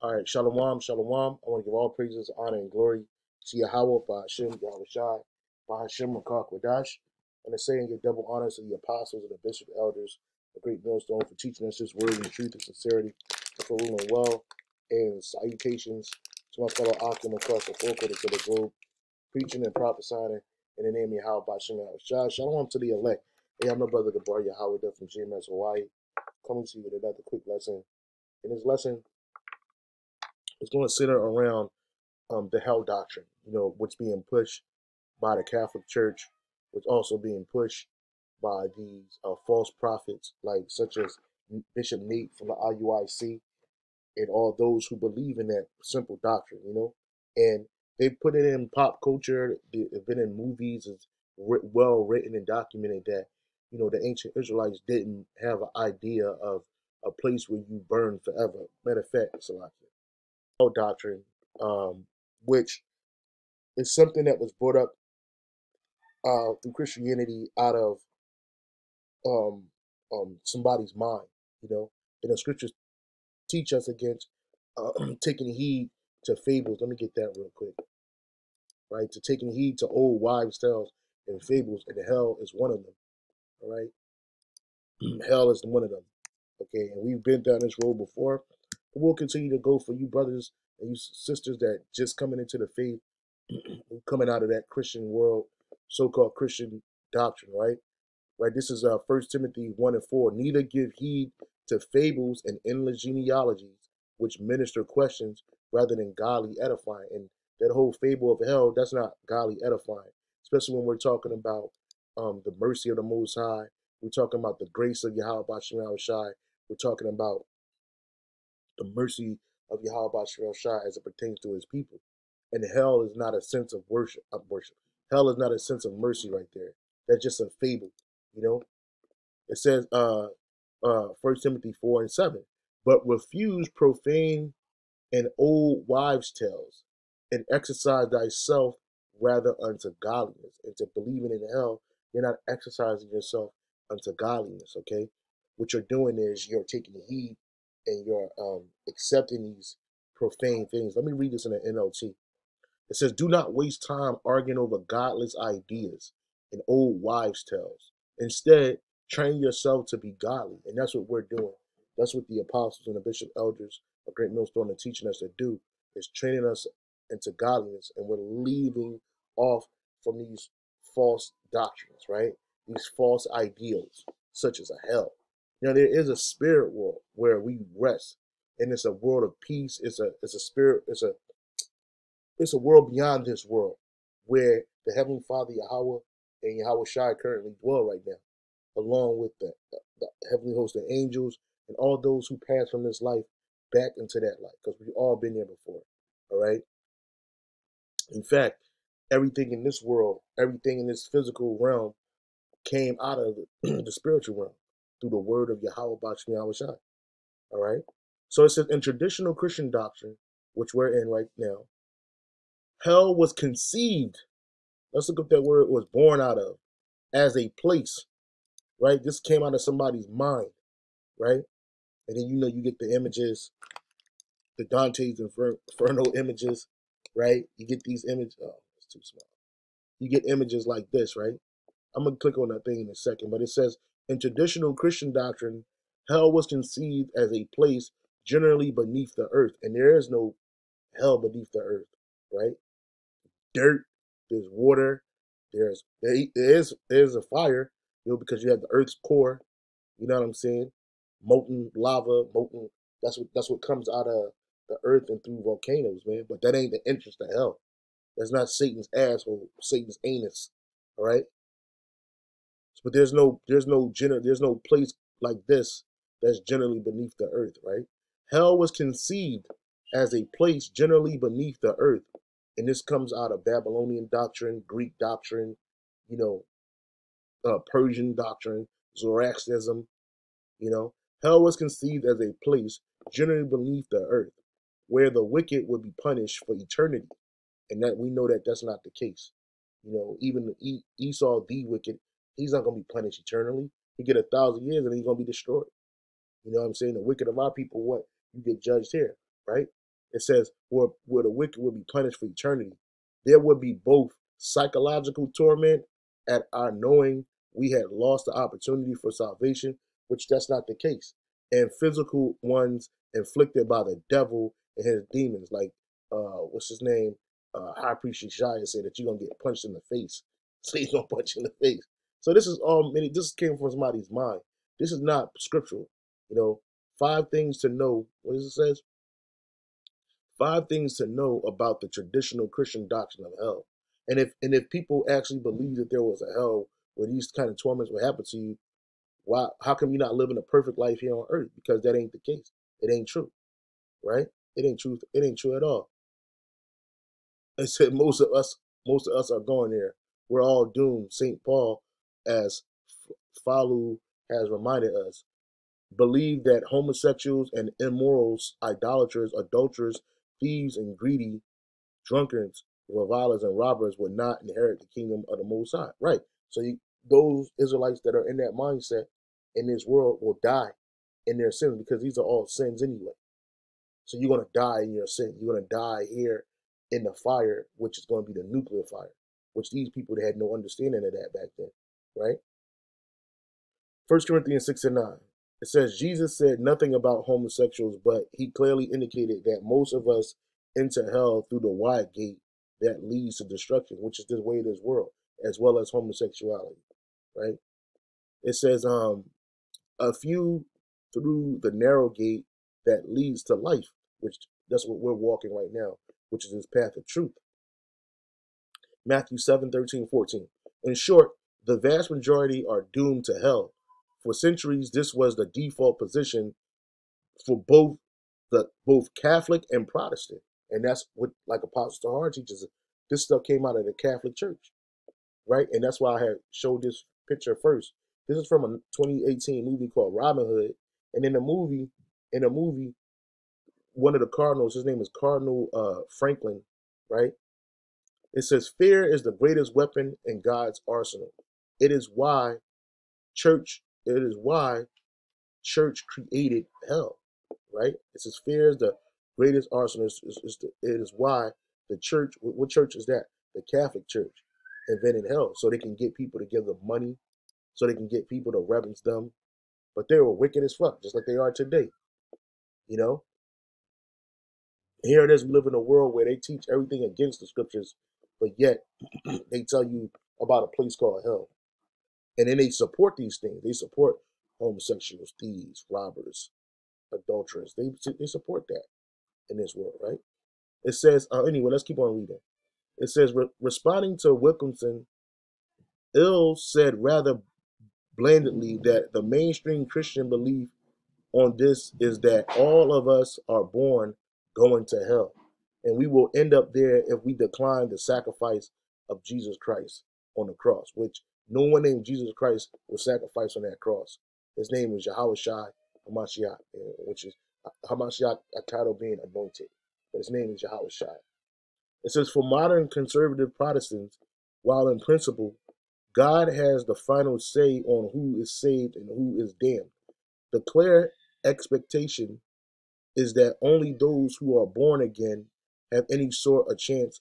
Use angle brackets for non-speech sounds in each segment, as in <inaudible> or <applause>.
All right, Shalom, Shalom. I want to give all praises, honor, and glory to Yahweh, Bahashim, Yahweh Shai, Bahashim, Makak, Wadash. And to say and give double honors to the apostles and the bishop elders, the great millstone, for teaching us this word in truth and sincerity, and for ruling well. And salutations to my fellow Akim across the four quarters of the globe, preaching and prophesying in the name of Yahweh, Bahashim, Yahweh Shai. Shalom to the elect. Hey, I'm my brother Gabar Yahweh from GMS Hawaii, coming to you with another quick lesson. In this lesson, it's going to center around um, the hell doctrine, you know, what's being pushed by the Catholic Church, what's also being pushed by these uh, false prophets, like such as Bishop Nate from the IUIC, and all those who believe in that simple doctrine, you know, and they put it in pop culture. It's been in movies. It's well written and documented that you know the ancient Israelites didn't have an idea of a place where you burn forever. Matter of fact, Salaki, doctrine, um, which is something that was brought up uh, through Christianity out of um, um, somebody's mind, you know. And the scriptures teach us against uh, <clears throat> taking heed to fables. Let me get that real quick. Right? To taking heed to old wives' tales and fables, and hell is one of them. All right? <clears throat> hell is one of them. Okay, and we've been down this road before. We'll continue to go for you brothers and you sisters that just coming into the faith, <clears throat> coming out of that Christian world, so-called Christian doctrine, right? Right. This is uh First Timothy one and four. Neither give heed to fables and endless genealogies, which minister questions rather than godly edifying. And that whole fable of hell, that's not godly edifying, especially when we're talking about um the mercy of the Most High. We're talking about the grace of Yahweh Shai. We're talking about the mercy of Yahweh Shai as it pertains to his people. And hell is not a sense of worship of worship. Hell is not a sense of mercy right there. That's just a fable, you know. It says uh uh First Timothy four and seven. But refuse profane and old wives' tales, and exercise thyself rather unto godliness. And to believing in hell, you're not exercising yourself unto godliness, okay? What you're doing is you're taking heed and you're um, accepting these profane things. Let me read this in the NLT. It says, Do not waste time arguing over godless ideas and old wives' tales. Instead, train yourself to be godly. And that's what we're doing. That's what the apostles and the bishop elders of Great Millstone are teaching us to do, is training us into godliness. And we're leaving off from these false doctrines, right? These false ideals, such as a hell, you know, there is a spirit world where we rest, and it's a world of peace. It's a it's a spirit. It's a it's a world beyond this world where the Heavenly Father Yahweh and Yahweh Shai currently dwell right now, along with the, the, heavenly host of angels and all those who pass from this life back into that life, because we've all been there before. All right. In fact, everything in this world, everything in this physical realm, came out of the, <clears throat> the spiritual realm through the word of Yahweh Bashmi. All right. So it says in traditional Christian doctrine, which we're in right now, hell was conceived. Let's look up that word was born out of as a place. Right? This came out of somebody's mind. Right? And then you know you get the images, the Dante's Inferno <laughs> images, right? You get these images. Oh, it's too small. You get images like this, right? I'm gonna click on that thing in a second, but it says in traditional Christian doctrine, hell was conceived as a place generally beneath the earth, and there is no hell beneath the earth, right? Dirt, there's water, there's there is there's a fire, you know, because you have the earth's core, you know what I'm saying? Molten lava, molten. That's what that's what comes out of the earth and through volcanoes, man. But that ain't the entrance to hell. That's not Satan's asshole, Satan's anus. All right. But there's no there's no gener there's no place like this that's generally beneath the earth, right? Hell was conceived as a place generally beneath the earth. And this comes out of Babylonian doctrine, Greek doctrine, you know, uh, Persian doctrine, Zoroastrianism, you know. Hell was conceived as a place generally beneath the earth where the wicked would be punished for eternity. And that we know that that's not the case. You know, even Esau, the wicked, He's not going to be punished eternally. He get a thousand years and he's going to be destroyed. You know what I'm saying? The wicked of our people, what? You get judged here, right? It says, where, where the wicked will be punished for eternity. There would be both psychological torment at our knowing we had lost the opportunity for salvation, which that's not the case, and physical ones inflicted by the devil and his demons, like uh, what's his name, uh, High Priest Shishaya said that you're gonna get punched in the face. <laughs> So he's gonna punch you in the face. So this is all many. This came from somebody's mind. This is not scriptural. You know, five things to know. What does it says? Five things to know about the traditional Christian doctrine of hell. And if and if people actually believe that there was a hell where these kind of torments would happen to you, why how come you're not living a perfect life here on earth? Because that ain't the case. It ain't true. Right? It ain't true. It ain't true at all. It said most of us, most of us are going there. We're all doomed. St. Paul, as Falu has reminded us, believe that homosexuals and immorals, idolaters, adulterers, thieves, and greedy, drunkards, revilers, and robbers would not inherit the kingdom of the Most High. Right. So you, those Israelites that are in that mindset in this world will die in their sins because these are all sins anyway. So you're going to die in your sin. You're going to die here in the fire, which is going to be the nuclear fire, which these people had no understanding of that back then, right? First Corinthians 6 and 9. It says, Jesus said nothing about homosexuals, but he clearly indicated that most of us enter hell through the wide gate that leads to destruction, which is the way of this world, as well as homosexuality, right? It says, um, a few through the narrow gate that leads to life, which that's what we're walking right now, which is this path of truth. Matthew 7, 13, 14. In short, the vast majority are doomed to hell for centuries, this was the default position for both the both Catholic and Protestant, and that's what like Apostle Hard teaches. This stuff came out of the Catholic Church, right? And that's why I had showed this picture first. This is from a 2018 movie called Robin Hood, and in the movie, in the movie, one of the cardinals, his name is Cardinal uh, Franklin, right? It says, Fear is the greatest weapon in God's arsenal. It is why church it is why church created hell, right? It says fear is the greatest arsenal. Is, it is why the church, what church is that? The Catholic Church invented hell so they can get people to give them money, so they can get people to reverence them. But they were wicked as fuck, just like they are today. You know? Here it is, we live in a world where they teach everything against the scriptures, but yet <clears throat> they tell you about a place called hell. And then they support these things. They support homosexuals, thieves, robbers, adulterers. They they support that in this world, right? It says uh, anyway. Let's keep on reading. It says re- responding to Wilkinson, Ill said rather blandly that the mainstream Christian belief on this is that all of us are born going to hell, and we will end up there if we decline the sacrifice of Jesus Christ on the cross, which no one named Jesus Christ was sacrificed on that cross. His name was Yahweh Shai Hamashiach, eh, which is Hamashiach, a title being anointed. But his name is Yahweh Shai. It says, for modern conservative Protestants, while in principle, God has the final say on who is saved and who is damned. The clear expectation is that only those who are born again have any sort of chance,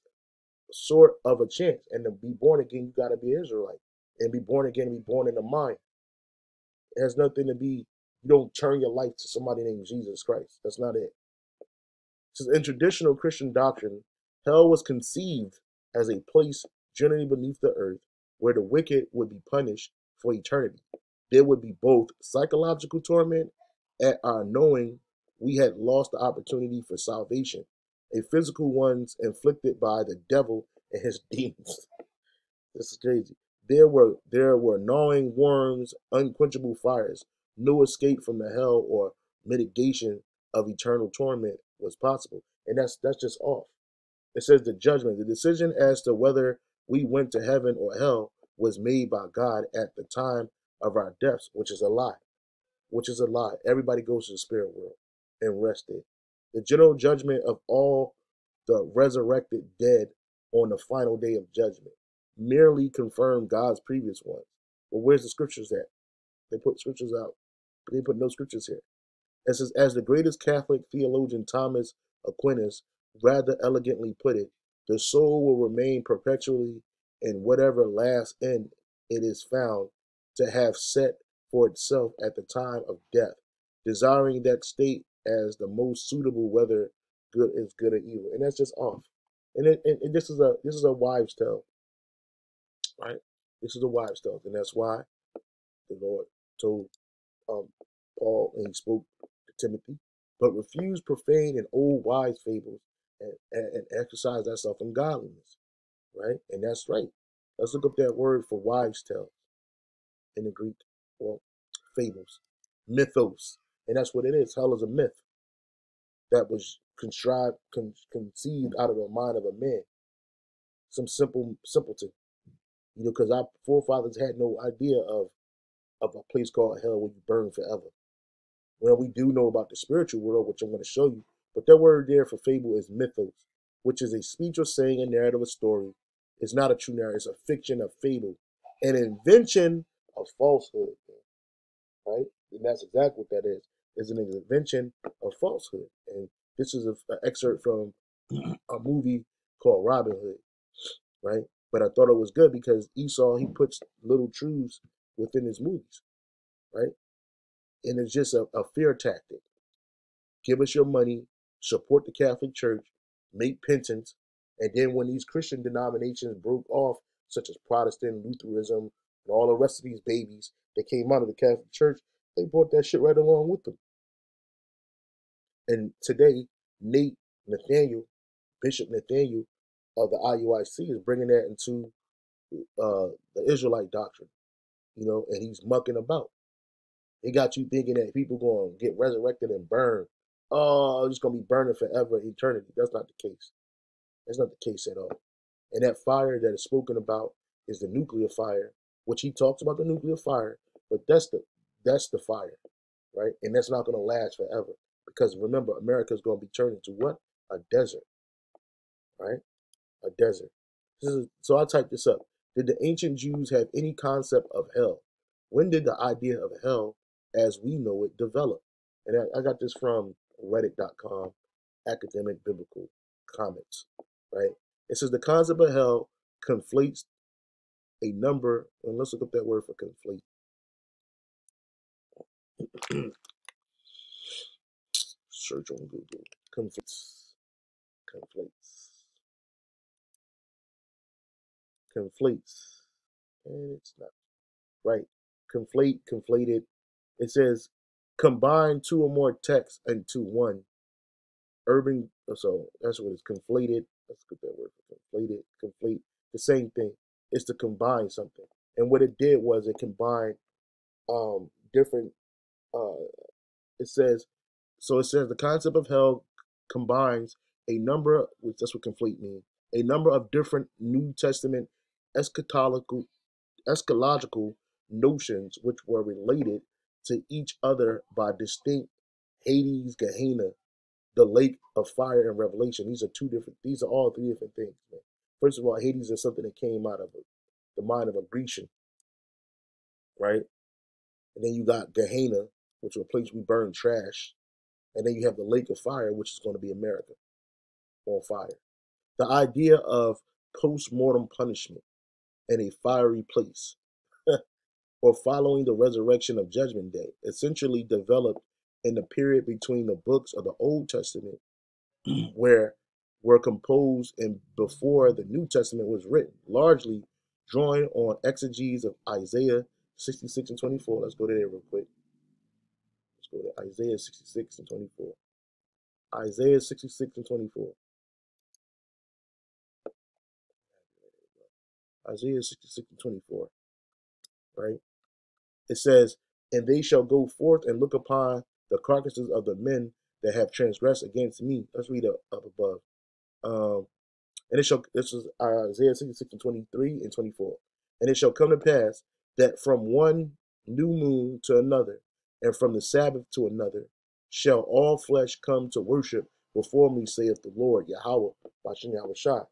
sort of a chance. And to be born again, you got to be Israelite and be born again and be born in the mind. It has nothing to be, you don't turn your life to somebody named Jesus Christ. That's not it. So in traditional Christian doctrine, hell was conceived as a place generally beneath the earth where the wicked would be punished for eternity. There would be both psychological torment at our knowing we had lost the opportunity for salvation, a physical ones inflicted by the devil and his <laughs> demons. this is crazy. There were there were gnawing worms, unquenchable fires. No escape from the hell or mitigation of eternal torment was possible. And that's that's just off. It says the judgment, the decision as to whether we went to heaven or hell was made by God at the time of our deaths, which is a lie. Which is a lie. Everybody goes to the spirit world and rested. The general judgment of all the resurrected dead on the final day of judgment merely confirm God's previous ones. Well, where's the scriptures at? They put scriptures out, but they put no scriptures here. Says, as the greatest Catholic theologian Thomas Aquinas rather elegantly put it, the soul will remain perpetually in whatever last end it is found to have set for itself at the time of death, desiring that state as the most suitable whether good is good or evil. And that's just off. And, it, and, and this is a this is a wives' tale, right? This is a wives' tale, and that's why the Lord told um, Paul and he spoke to Timothy, but refuse profane and old wise fables and, and, and exercise thyself in godliness, right? And that's right. Let's look up that word for wives' tale in the Greek, well, fables, mythos, and that's what it is. Hell is a myth that was contrived, con- conceived out of the mind of a man, some simple simpleton. You know, because our forefathers had no idea of of a place called hell where you burn forever. Well, we do know about the spiritual world, which I'm going to show you, but that word there for fable is mythos, which is a speech or saying, a narrative, a story. It's not a true narrative; it's a fiction, a fable, an invention of falsehood, right? And that's exactly what that is. Is an invention of falsehood, and this is an excerpt from <clears throat> a movie called Robin Hood, right? But I thought it was good because Esau he puts little truths within his movies, right? And it's just a, a fear tactic. Give us your money, support the Catholic Church, make penance, and then when these Christian denominations broke off, such as Protestant, Lutheranism, and all the rest of these babies that came out of the Catholic Church, they brought that shit right along with them. And today, Nate Nathaniel, Bishop Nathaniel of the IUIC, is bringing that into uh, the Israelite doctrine, you know, and he's mucking about. It got you thinking that people going to get resurrected and burned. Oh, it's going to be burning forever, eternity. That's not the case. That's not the case at all. And that fire that is spoken about is the nuclear fire, which he talks about the nuclear fire, but that's the that's the fire, right? And that's not going to last forever. Because remember, America is going to be turned into what? A desert, right? A desert. Is, so I type this up. Did the ancient Jews have any concept of hell? When did the idea of hell as we know it develop? And I, I got this from reddit.com, academic biblical comments, right? It says the concept of hell conflates a number, and let's look up that word for conflate. <clears throat> search on Google. Conflates. Conflates. Conflates. And it's not. Right. Conflate, conflated. It says combine two or more texts into one. Urban, so that's what it's conflated. Let's get that word conflated, conflate. The same thing. It's to combine something. And what it did was it combined um, different, uh, it says so it says the concept of hell combines a number, which that's what conflate means, a number of different New Testament eschatological, eschatological notions which were related to each other by distinct Hades, Gehenna, the lake of fire and Revelation. These are two different. These are all three different things. First of all, Hades is something that came out of the mind of a Grecian, right? And then you got Gehenna, which is a place we burn trash and then you have the lake of fire, which is going to be America on fire. The idea of post mortem punishment in a fiery place <laughs> or following the resurrection of Judgment Day essentially developed in the period between the books of the Old Testament, <clears throat> where were composed and before the New Testament was written, largely drawing on exegeses of Isaiah 66 and 24. Let's go to there real quick. Let's go to Isaiah 66 and 24. Isaiah 66 and 24. Isaiah 66 and 24. Right? It says, And they shall go forth and look upon the carcasses of the men that have transgressed against me. Let's read up, up above. Um, and it shall, this is Isaiah 66 and 23 and 24. And it shall come to pass that from one new moon to another, and from the Sabbath to another, shall all flesh come to worship before me, saith the Lord, Yahweh, Bashin Yahweh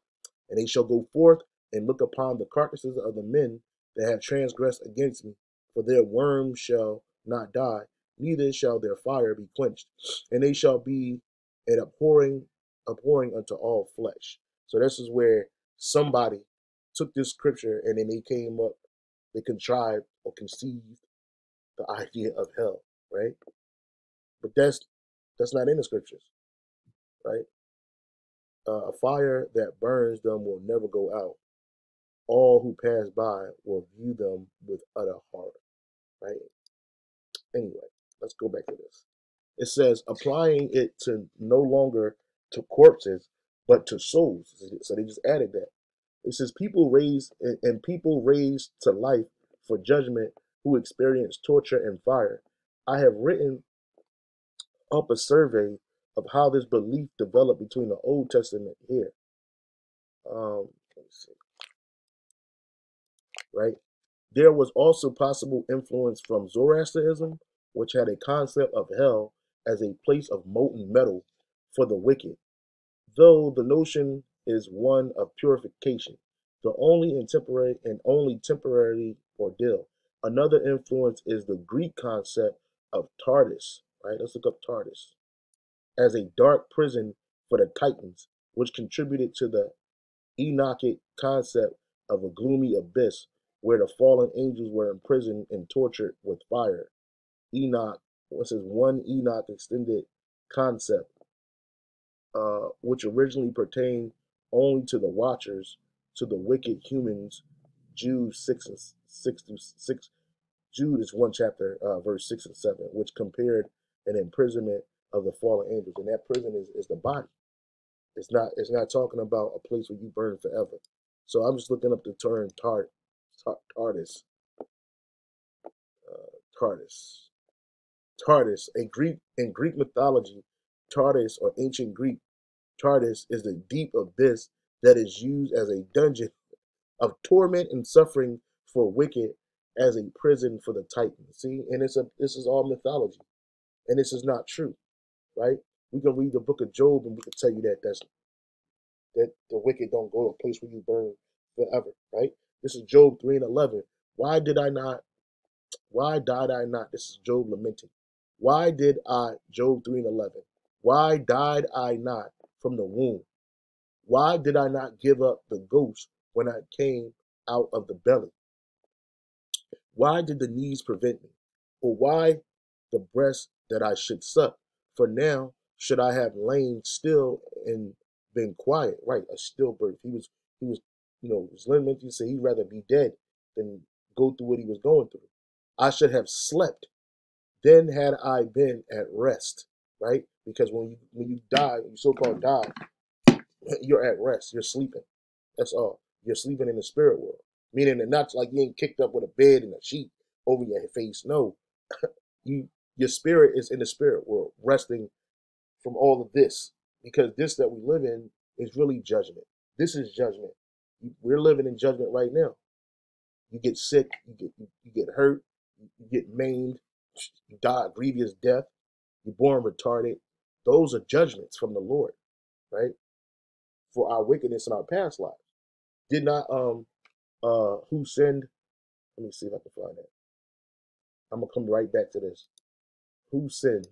And they shall go forth and look upon the carcasses of the men that have transgressed against me, for their worm shall not die, neither shall their fire be quenched. And they shall be an abhorring abhorring unto all flesh. So this is where somebody took this scripture and then they came up, they contrived or conceived the idea of hell, right? But that's that's not in the scriptures, right? Uh, a fire that burns them will never go out. All who pass by will view them with utter horror, right? Anyway, let's go back to this. It says applying it to no longer to corpses, but to souls. So they just added that. It says people raised and people raised to life for judgment who experience torture and fire. I have written up a survey of how this belief developed between the Old Testament here. Um. Right? There was also possible influence from Zoroastrianism, which had a concept of hell as a place of molten metal for the wicked, though the notion is one of purification, the only and temporary and only temporary ordeal. Another influence is the Greek concept of Tartarus, right? Let's look up Tartarus as a dark prison for the Titans, which contributed to the Enochic concept of a gloomy abyss where the fallen angels were imprisoned and tortured with fire. Enoch, what's his one Enoch extended concept, uh, which originally pertained only to the Watchers, to the wicked humans, Jude six and six through six. Jude is one chapter, uh, verse six and seven, which compared an imprisonment of the fallen angels, and that prison is, is the body. It's not. It's not talking about a place where you burn forever. So I'm just looking up the term tart, Tartarus. Uh, Tartarus. Tartarus. A Greek in Greek mythology, Tartarus or ancient Greek, Tartarus is the deep abyss that is used as a dungeon of torment and suffering for wicked as a prison for the Titans. See, and it's a this is all mythology, and this is not true, right? We can read the book of Job, and we can tell you that that's that the wicked don't go to a place where you burn forever, right? This is Job three and eleven. Why did I not? Why died I not? This is Job lamenting. Why did I, Job 3 and 11, why died I not from the womb? Why did I not give up the ghost when I came out of the belly? Why did the knees prevent me? Or why the breast that I should suck? For now should I have lain still and been quiet. Right, a stillbirth. He was, he was, you know, lamenting. Say he'd rather be dead than go through what he was going through. I should have slept. Then had I been at rest. Right, because when you when you die, you so-called die, <clears throat> you're at rest. You're sleeping. That's all. You're sleeping in the spirit world. Meaning that not like you ain't kicked up with a bed and a sheet over your face. No. <clears throat> you your spirit is in the spirit world, resting from all of this. Because this that we live in is really judgment. This is judgment. We're living in judgment right now. You get sick, you get you get hurt, you get maimed, you die a grievous death, you're born retarded. Those are judgments from the Lord, right? for our wickedness in our past lives. Did not um uh who sinned? Let me see if I can find that. I'm gonna come right back to this. Who sinned?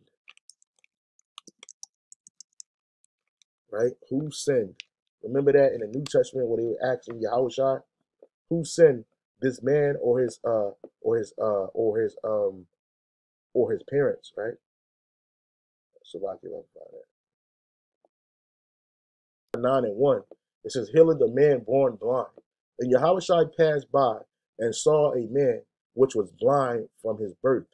Right? Who sinned? Remember that in the New Testament when they were asking Yahushua, who sinned? This man or his uh or his uh or his um or his parents, right? Find that. 9 and 1. It says, Healing the man born blind. And Yahushua passed by and saw a man which was blind from his birth.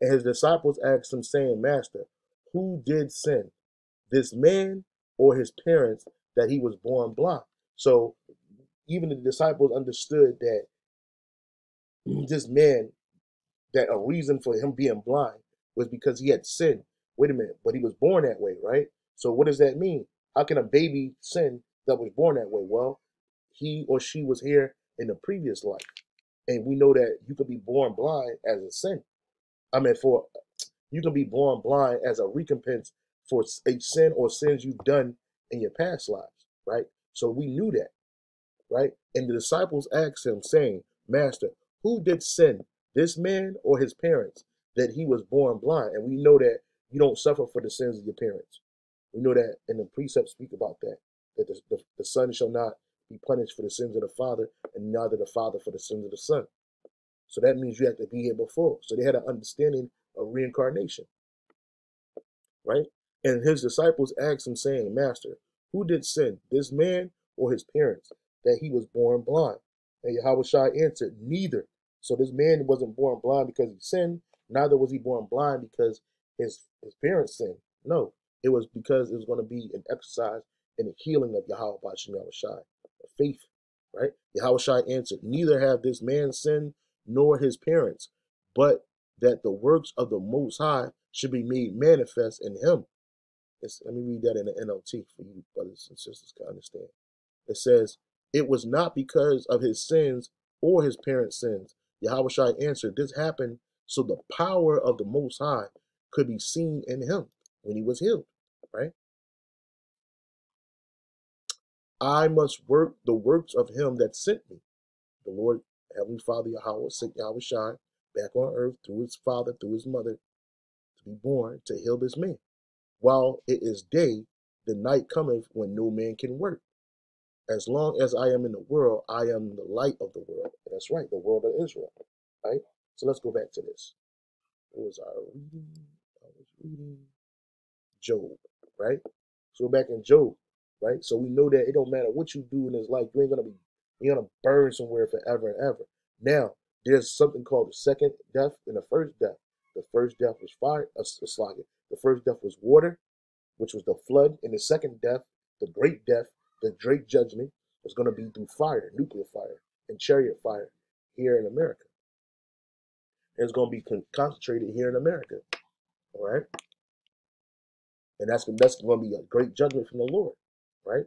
And his disciples asked him, saying, Master, who did sin, this man or his parents, that he was born blind? So even the disciples understood that this man, that a reason for him being blind was because he had sinned. Wait a minute, but he was born that way, right? So what does that mean? How can a baby sin that was born that way? Well, he or she was here in the previous life. And we know that you could be born blind as a sin. I mean, for you can be born blind as a recompense for a sin or sins you've done in your past lives, right? So we knew that, right? And the disciples asked him, saying, Master, who did sin, this man or his parents, that he was born blind? And we know that you don't suffer for the sins of your parents We know that in the precepts speak about that, that the, the, the son shall not be punished for the sins of the father, and neither the father for the sins of the son. So that means you have to be here before. So they had an understanding of reincarnation. Right? And his disciples asked him, saying, Master, who did sin, this man or his parents, that he was born blind? And Yahweh answered, Neither. So this man wasn't born blind because he sinned, neither was he born blind because his, his parents sinned. No, it was because it was going to be an exercise in the healing of Yahweh Bashem Yahushai, faith, right? Yahushai answered, Neither have this man sinned nor his parents, but that the works of the Most High should be made manifest in him. It's, let me read that in the NLT for you brothers and sisters to understand. It says, It was not because of his sins or his parents' sins. Yahushai answered, This happened so the power of the Most High could be seen in him when he was healed, right? I must work the works of him that sent me. The Lord, Heavenly Father Yahweh, sent Yahweh back on earth through his father, through his mother, to be born to heal this man. While it is day, the night cometh when no man can work. As long as I am in the world, I am the light of the world. That's right, the world of Israel. Right? So let's go back to this. What was I reading? I was reading Job, right? So back in Job, right? So we know that it don't matter what you do in this life, you ain't gonna be you're gonna burn somewhere forever and ever. Now, there's something called the second death and the first death. The first death was fire, a, a slogan. The first death was water, which was the flood, and the second death, the great death, the great judgment, was gonna be through fire, nuclear fire, and chariot fire here in America. It's gonna be con- concentrated here in America. All right and that's that's going to be a great judgment from the Lord, right?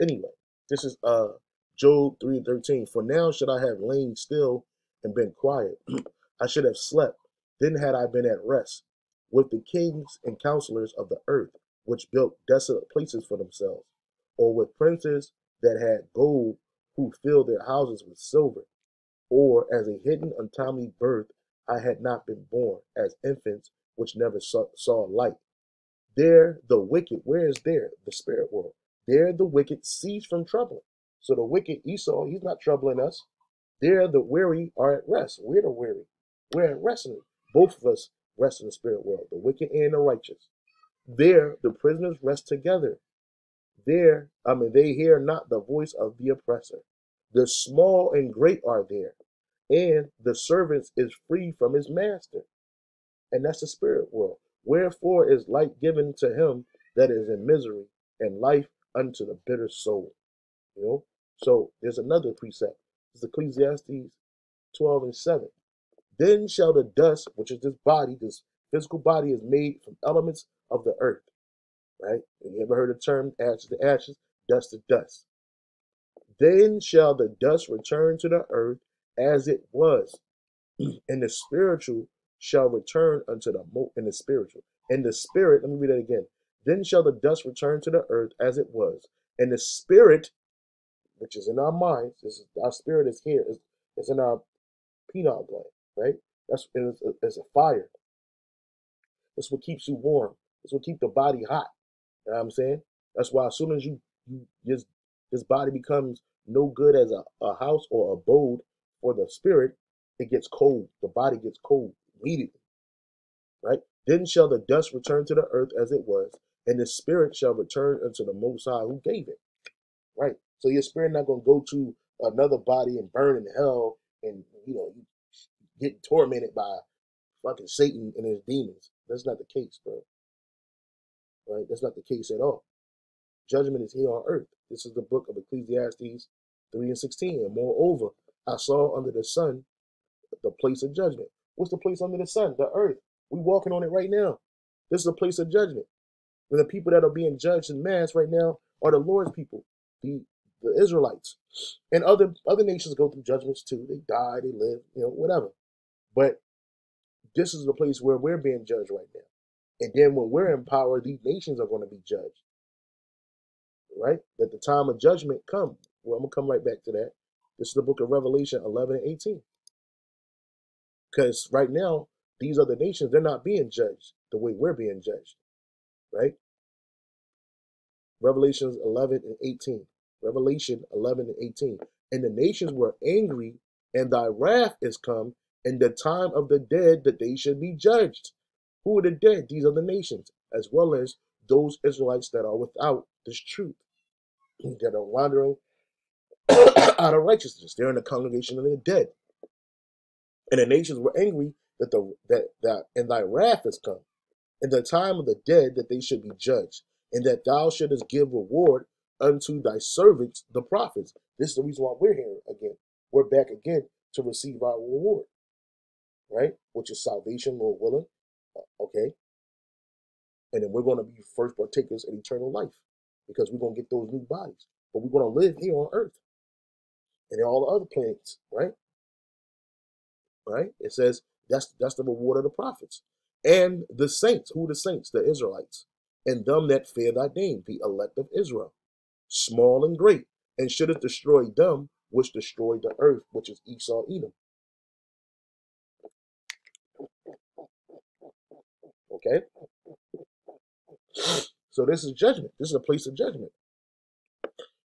Anyway, this is uh Job three thirteen. For now should I have lain still and been quiet, <clears throat> I should have slept. Then had I been at rest with the kings and counselors of the earth, which built desolate places for themselves, or with princes that had gold who filled their houses with silver, or as a hidden untimely birth I had not been born, as infants which never saw, saw light. There the wicked, where is there? The spirit world. There the wicked cease from trouble. So the wicked Esau, he's not troubling us. There the weary are at rest. We're the weary. We're at rest. Both of us rest in the spirit world, the wicked and the righteous. There the prisoners rest together. There, I mean, they hear not the voice of the oppressor. The small and great are there, and the servant is free from his master. And that's the spirit world. Wherefore is light given to him that is in misery, and life unto the bitter soul. You know? So there's another precept. It's Ecclesiastes 12 and 7. Then shall the dust, which is this body, this physical body, is made from elements of the earth. Right? You ever heard the term ashes to ashes, dust to dust? Then shall the dust return to the earth as it was, <clears throat> and the spiritual shall return unto the mo in the spiritual. And the spirit, let me read that again. Then shall the dust return to the earth as it was. And the spirit, which is in our minds, this is, our spirit is here, is, is in our pineal gland, right? That's it's a, it's a fire. That's what keeps you warm. That's what keeps the body hot. You know what I'm saying? That's why as soon as you, you just this body becomes no good as a, a house or a abode for the spirit, it gets cold. The body gets cold immediately. Right? Then shall the dust return to the earth as it was, and the spirit shall return unto the Most High who gave it. Right? So your spirit not going to go to another body and burn in hell and, you know, get tormented by fucking Satan and his demons. That's not the case, bro. Right? That's not the case at all. Judgment is here on earth. This is the book of Ecclesiastes 3 and 16. And moreover, I saw under the sun the place of judgment, What's the place under the sun? The earth. We walking on it right now. This is a place of judgment. And the people that are being judged in mass right now are the Lord's people, the the Israelites. And other other nations go through judgments too. They die, they live, you know, whatever. But this is the place where we're being judged right now. And then when we're in power, these nations are going to be judged. Right? That the time of judgment come. Well, I'm gonna come right back to that. This is the book of Revelation 11 and 18. Because right now, these other nations, they're not being judged the way we're being judged, right? Revelations 11 and 18. Revelation 11 and 18. And the nations were angry, and thy wrath is come, and the time of the dead that they should be judged. Who are the dead? These are the nations, as well as those Israelites that are without this truth, <clears throat> that are wandering <coughs> out of righteousness. They're in the congregation of the dead. And the nations were angry that the that that and thy wrath has come, in the time of the dead that they should be judged, and that thou shouldest give reward unto thy servants the prophets. This is the reason why we're here again. We're back again to receive our reward, right? Which is salvation, Lord willing. Uh, okay. And then we're going to be first partakers in eternal life because we're going to get those new bodies. But we're going to live here on earth and all the other planets, right? Right? It says that's that's the reward of the prophets. And the saints, who the saints? The Israelites. And them that fear thy name, the elect of Israel, small and great, and shouldest destroy them which destroyed the earth, which is Esau Edom. Okay? So this is judgment. This is a place of judgment.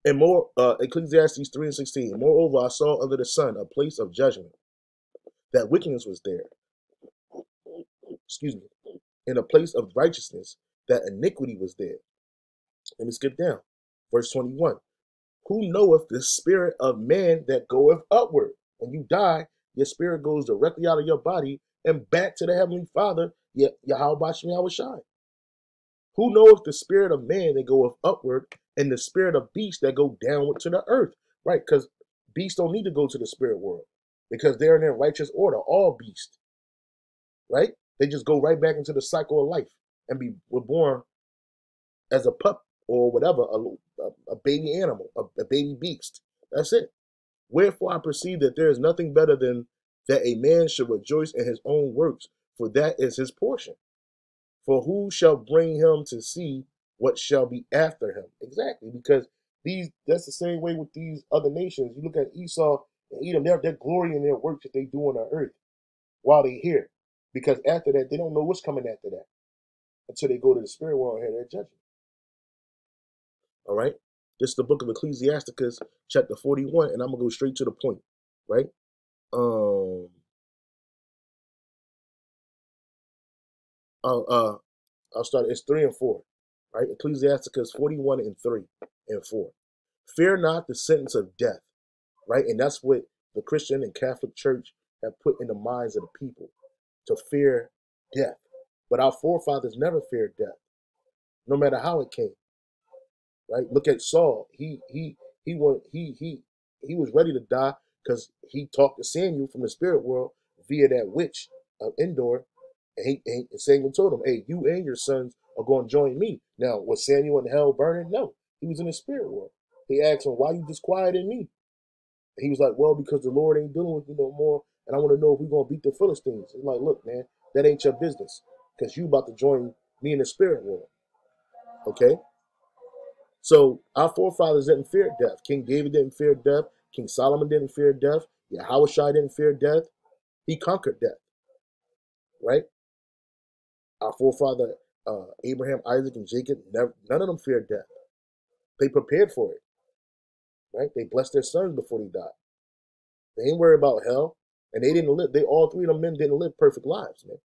And more, uh, Ecclesiastes 3 and 16. Moreover, I saw under the sun a place of judgment, that wickedness was there. Excuse me. In a place of righteousness, that iniquity was there. Let me skip down. Verse 21. Who knoweth the spirit of man that goeth upward? When you die, your spirit goes directly out of your body and back to the Heavenly Father, Yahweh Shai. Who knoweth the spirit of man that goeth upward and the spirit of beasts that go downward to the earth, right? Because beasts don't need to go to the spirit world because they're in their righteous order, all beasts, right? They just go right back into the cycle of life and be were born as a pup or whatever, a, a, a baby animal, a, a baby beast. That's it. Wherefore I perceive that there is nothing better than that a man should rejoice in his own works, for that is his portion. For who shall bring him to see what shall be after him. Exactly, because these that's the same way with these other nations. You look at Esau and Edom, they're, they're glorying in their works that they do on the earth while they're here. Because after that, they don't know what's coming after that until they go to the spirit world and hear their judgment. All right? This is the book of Ecclesiasticus, chapter 41, and I'm gonna go straight to the point, right? Um uh, uh I'll start it's three and four right? Ecclesiasticus 41 and 3 and 4. Fear not the sentence of death, right? And that's what the Christian and Catholic Church have put in the minds of the people to fear death. But our forefathers never feared death, no matter how it came. Right? Look at Saul. He he he was he he he was ready to die because he talked to Samuel from the spirit world via that witch of Endor, and, he, and Samuel told him, "Hey, you and your sons are going to join me. Now, was Samuel in hell burning? No, he was in the spirit world. He asked him, why you disquieting me? He was like, well, because the Lord ain't dealing with me no more, and I want to know if we're going to beat the Philistines. He's like, look, man, that ain't your business, because you about to join me in the spirit world. Okay? So our forefathers didn't fear death. King David didn't fear death. King Solomon didn't fear death. Yahweh didn't fear death. He conquered death. Right? Our forefather uh, Abraham, Isaac, and Jacob, never, none of them feared death. They prepared for it. Right? They blessed their sons before they died. They ain't worried about hell. And they didn't live, they all three of them men didn't live perfect lives, man.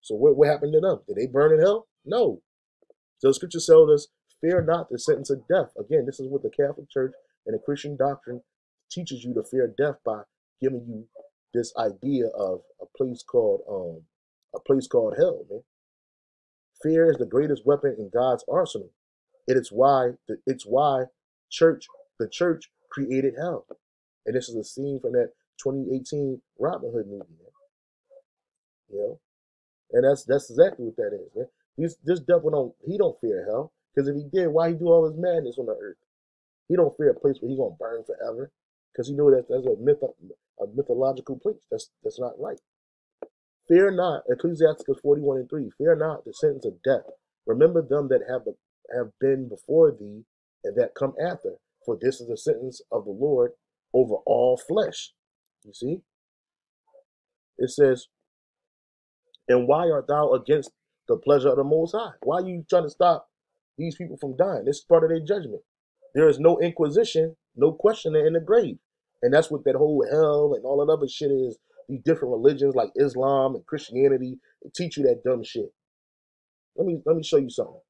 So what, what happened to them? Did they burn in hell? No. So the scripture tells us, fear not the sentence of death. Again, this is what the Catholic Church and the Christian doctrine teaches you to fear death by giving you this idea of a place called um a place called hell, man. Fear is the greatest weapon in God's arsenal. It is why the, it's why church the church created hell. And this is a scene from that 2018 Robin Hood movie, man. You know? And that's that's exactly what that is, man. This this devil don't he don't fear hell. Because if he did, why he do all his madness on the earth? He don't fear a place where he gonna burn forever. Because he know that that's a myth a mythological place. That's that's not right. Fear not, Ecclesiasticus 41 and 3, fear not the sentence of death. Remember them that have, have been before thee and that come after, for this is the sentence of the Lord over all flesh. You see? It says, And why art thou against the pleasure of the Most High? Why are you trying to stop these people from dying. This is part of their judgment. There is no inquisition, no questioning in the grave. And that's what that whole hell and all that other shit is. These different religions like Islam and Christianity teach you that dumb shit. Let me let me show you something.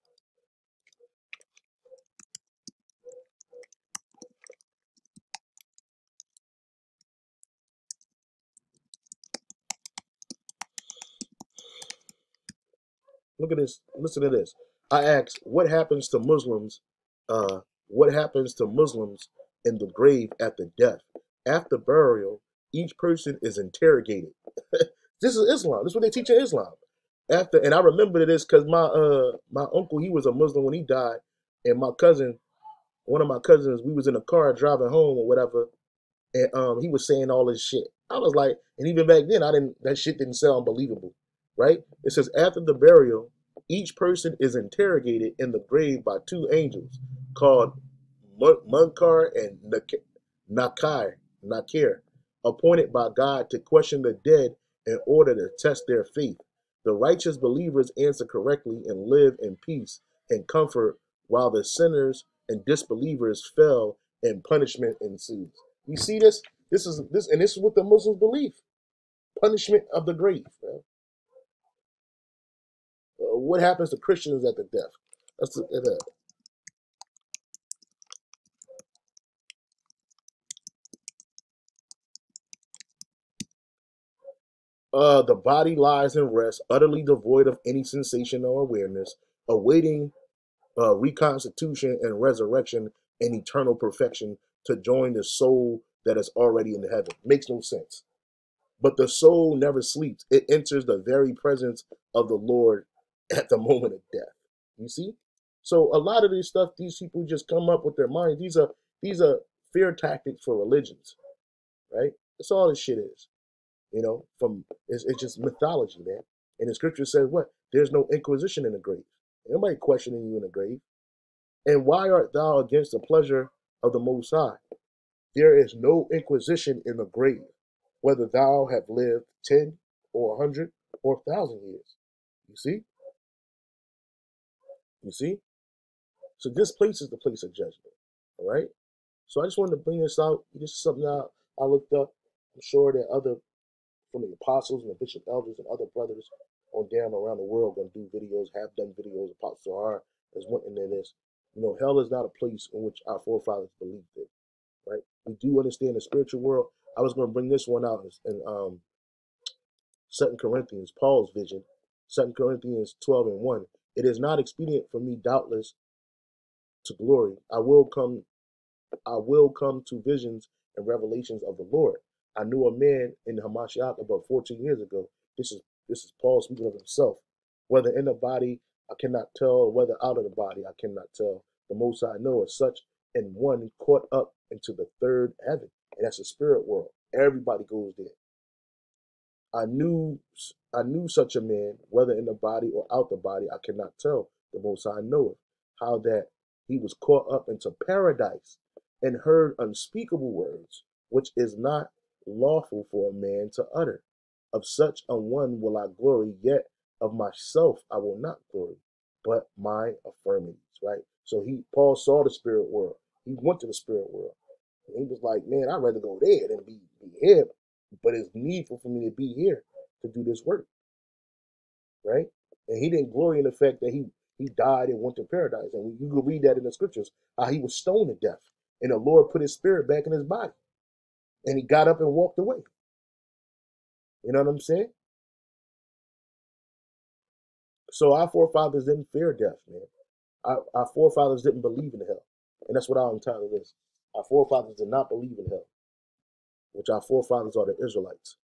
Look at this. Listen to this. I asked, what happens to Muslims? Uh, what happens to Muslims in the grave after death? After burial, each person is interrogated. <laughs> this is Islam. This is what they teach in Islam. After, and I remember this because my uh my uncle he was a Muslim when he died, and my cousin, one of my cousins, we was in a car driving home or whatever, and um he was saying all this shit. I was like, and even back then I didn't that shit didn't sound believable, right? It says after the burial, each person is interrogated in the grave by two angels called Munkar and Nakir, Nakir, appointed by God to question the dead in order to test their faith. The righteous believers answer correctly and live in peace and comfort, while the sinners and disbelievers fell and punishment ensues. You see this? This is this, and this is what the Muslims believe: punishment of the grave. Uh, what happens to Christians at the death? That's the, uh, the body lies in rest, utterly devoid of any sensation or awareness, awaiting uh, reconstitution and resurrection and eternal perfection to join the soul that is already in heaven. Makes no sense. But the soul never sleeps. It enters the very presence of the Lord <laughs> at the moment of death. You see? So a lot of this stuff, these people just come up with their minds. These are these are fear tactics for religions, right? That's all this shit is. You know, from it's, it's just mythology, man. And the scripture says what? There's no inquisition in the grave. Nobody questioning you in the grave. And why art thou against the pleasure of the Most High? There is no inquisition in the grave, whether thou have lived ten or a hundred or a thousand years. You see? You see? So this place is the place of judgment. All right? So I just wanted to bring this out. This is something I, I looked up. I'm sure that other from the apostles and the bishop elders and other brothers on down around the world to do videos, have done videos. Apostle Sahar has went into this. You know, hell is not a place in which our forefathers believed in, right? We do understand the spiritual world. I was to bring this one out in um, Second Corinthians, Paul's vision, Second Corinthians 12 and 1. It is not expedient for me, doubtless, to glory. I will come, I will come to visions and revelations of the Lord. I knew a man in Hamashiach about 14 years ago. This is this is Paul speaking of himself. Whether in the body, I cannot tell, whether out of the body, I cannot tell. The most I know is such, and one caught up into the third heaven, and that's the spirit world. Everybody goes there. I knew I knew such a man, whether in the body or out the body, I cannot tell. The most I know how that he was caught up into paradise and heard unspeakable words, which is not lawful for a man to utter. Of such a one will I glory, yet of myself I will not glory, but my infirmities. Right? So he Paul saw the spirit world. He went to the spirit world. And he was like, Man, I'd rather go there than be, be here. But it's needful for me to be here to do this work. Right? And he didn't glory in the fact that he he died and went to paradise. And you can read that in the scriptures, how he was stoned to death. And the Lord put his spirit back in his body and he got up and walked away. You know what I'm saying? So our forefathers didn't fear death, man. Our, our forefathers didn't believe in hell. And that's what our entire is. Our forefathers did not believe in hell, which our forefathers are the Israelites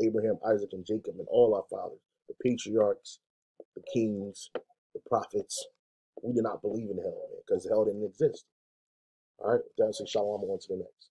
Abraham, Isaac, and Jacob, and all our fathers, the patriarchs, the kings, the prophets. We did not believe in hell, man, because hell didn't exist. All right, that's shalom on to the next.